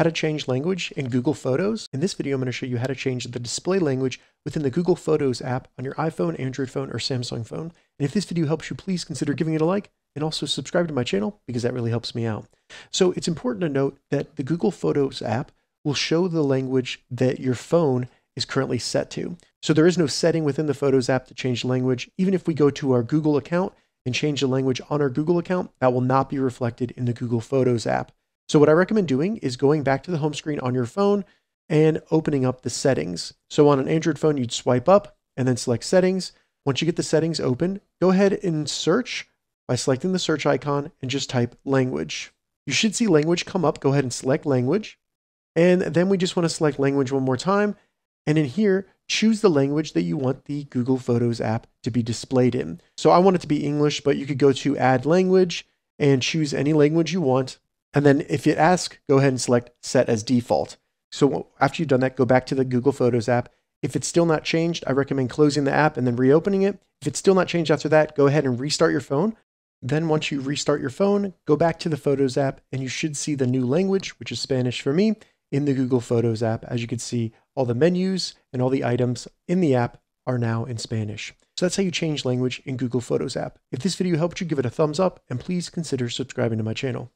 how to change language in Google Photos. In this video, I'm going to show you how to change the display language within the Google Photos app on your iPhone, Android phone, or Samsung phone. And if this video helps you, please consider giving it a like and also subscribe to my channel because that really helps me out. So it's important to note that the Google Photos app will show the language that your phone is currently set to. So there is no setting within the Photos app to change language. Even if we go to our Google account and change the language on our Google account, that will not be reflected in the Google Photos app. So what I recommend doing is going back to the home screen on your phone and opening up the settings. So on an Android phone, you'd swipe up and then select settings. Once you get the settings open, go ahead and search by selecting the search icon and just type language. You should see language come up. Go ahead and select language. And then we just want to select language one more time. And in here, choose the language that you want the Google Photos app to be displayed in. So I want it to be English, but you could go to add language and choose any language you want. And then if it asks, go ahead and select set as default. So after you've done that, go back to the Google Photos app. If it's still not changed, I recommend closing the app and then reopening it. If it's still not changed after that, go ahead and restart your phone. Then once you restart your phone, go back to the Photos app and you should see the new language, which is Spanish for me, in the Google Photos app. As you can see, all the menus and all the items in the app are now in Spanish. So that's how you change language in Google Photos app. If this video helped you, give it a thumbs up and please consider subscribing to my channel.